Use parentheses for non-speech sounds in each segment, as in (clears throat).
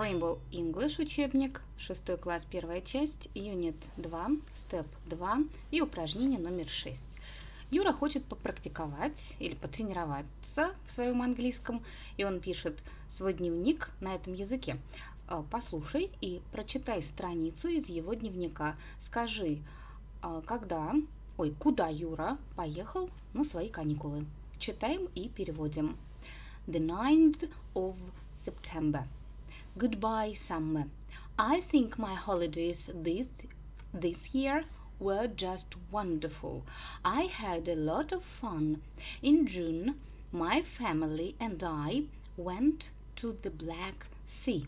Rainbow English учебник, 6 класс, первая часть, юнит 2, степ 2 и упражнение номер 6. Юра хочет попрактиковать или потренироваться в своем английском, и он пишет свой дневник на этом языке. А, послушай и прочитай страницу из его дневника. Скажи, а, когда, ой, куда Юра поехал на свои каникулы. Читаем и переводим. The 9th of September. Goodbye, summer. I think my holidays this, this year were just wonderful. I had a lot of fun. In June, my family and I went to the Black Sea.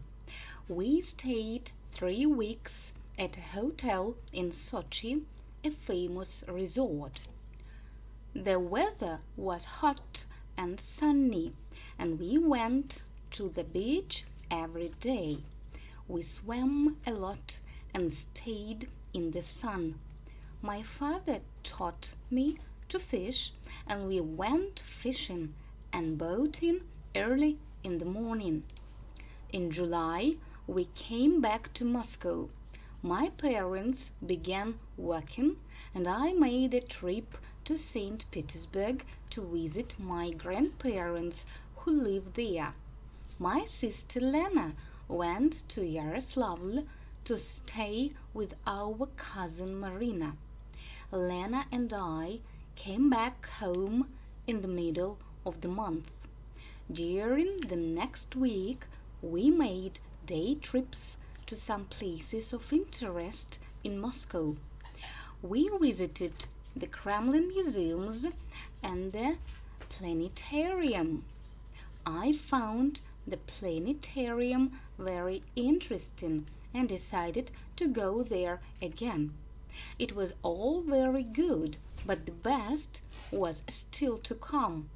We stayed three weeks at a hotel in Sochi, a famous resort. The weather was hot and sunny, and we went to the beach every day. We swam a lot and stayed in the sun. My father taught me to fish, and we went fishing and boating early in the morning. In July, we came back to Moscow. My parents began working, and I made a trip to St. Petersburg to visit my grandparents who live there. My sister Lena went to Yaroslavl to stay with our cousin Marina. Lena and I came back home in the middle of the month. During the next week, we made day trips to some places of interest in Moscow. We visited the Kremlin museums and the planetarium. I found the planetarium very interesting and decided to go there again. It was all very good, but the best was still to come.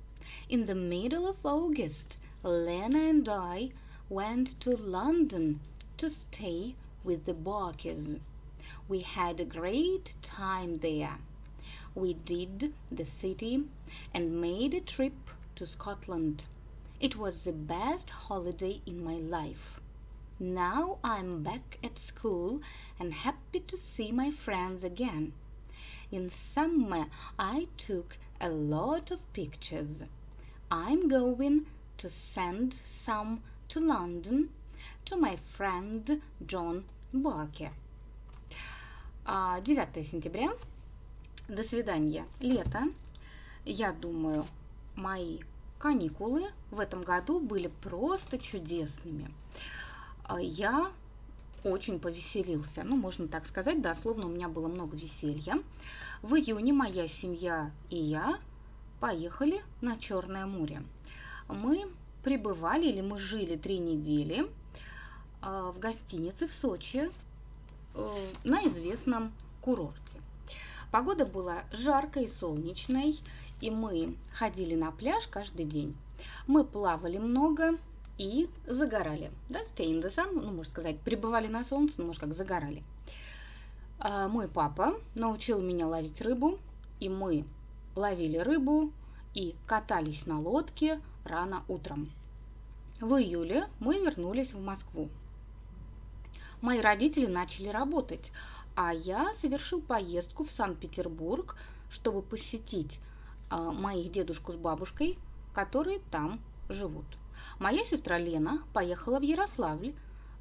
In the middle of August, Lena and I went to London to stay with the Barkers. We had a great time there. We did the city and made a trip to Scotland. It was the best holiday in my life. Now I'm back at school and happy to see my friends again. In summer, I took a lot of pictures. I'm going to send some to London to my friend John Barker. 9 сентября. До свидания. Лето. Я думаю, мои каникулы в этом году были просто чудесными. Я очень повеселился, ну, можно так сказать, дословно у меня было много веселья. В июне моя семья и я поехали на Черное море. Мы пребывали или мы жили три недели в гостинице в Сочи на известном курорте. Погода была жаркой и солнечной, и мы ходили на пляж каждый день. Мы плавали много и загорали. Да, stay in the sun, ну, можно сказать, пребывали на солнце, ну, может, как загорали. А мой папа научил меня ловить рыбу, и мы ловили рыбу и катались на лодке рано утром. В июле мы вернулись в Москву. Мои родители начали работать, а я совершил поездку в Санкт-Петербург, чтобы посетить моих дедушку с бабушкой, которые там живут. Моя сестра Лена поехала в Ярославль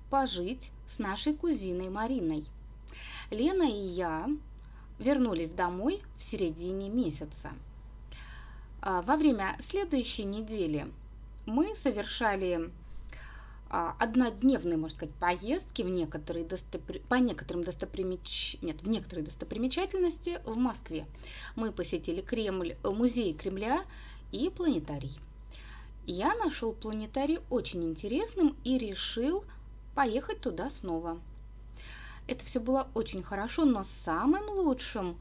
пожить с нашей кузиной Мариной. Лена и я вернулись домой в середине месяца. Во время следующей недели мы совершали а, однодневные, можно сказать, поездки в некоторые достопри... по некоторым достопримеч... Нет, в некоторые достопримечательности в Москве. Мы посетили Кремль, э, музей Кремля и планетарий. Я нашел планетарий очень интересным и решил поехать туда снова. Это все было очень хорошо, но самым лучшим,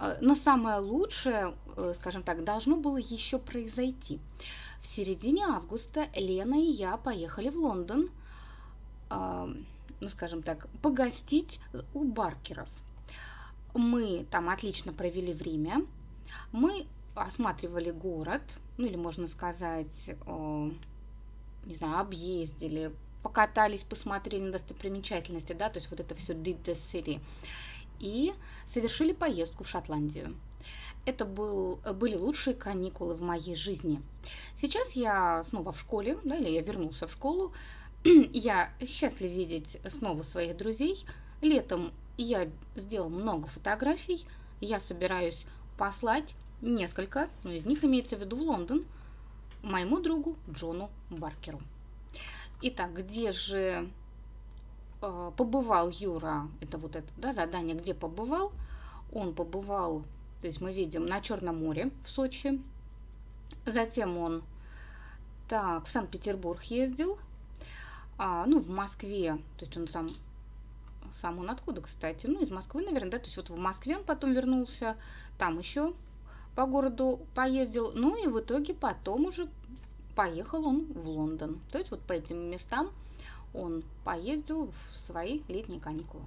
э, но самое лучшее, э, скажем так, должно было еще произойти. В середине августа Лена и я поехали в Лондон, э, ну, скажем так, погостить у Баркеров. Мы там отлично провели время. Мы осматривали город, ну или можно сказать, э, не знаю, объездили, покатались, посмотрели на достопримечательности, да, то есть вот это все did the city, и совершили поездку в Шотландию. Это был, были лучшие каникулы в моей жизни. Сейчас я снова в школе, да, или я вернулся в школу. (clears throat) я счастлив видеть снова своих друзей. Летом я сделал много фотографий. Я собираюсь послать несколько, но из них имеется в виду в Лондон, моему другу Джону Баркеру. Итак, где же побывал Юра? Это вот это да, задание, где побывал. Он побывал, то есть мы видим на Черном море в Сочи. Затем он так, в Санкт-Петербург ездил. А, ну, в Москве, то есть он сам сам он откуда, кстати? Ну, из Москвы, наверное, да? То есть вот в Москве он потом вернулся, там еще по городу поездил. Ну и в итоге потом уже поехал он в Лондон. То есть вот по этим местам он поездил в свои летние каникулы.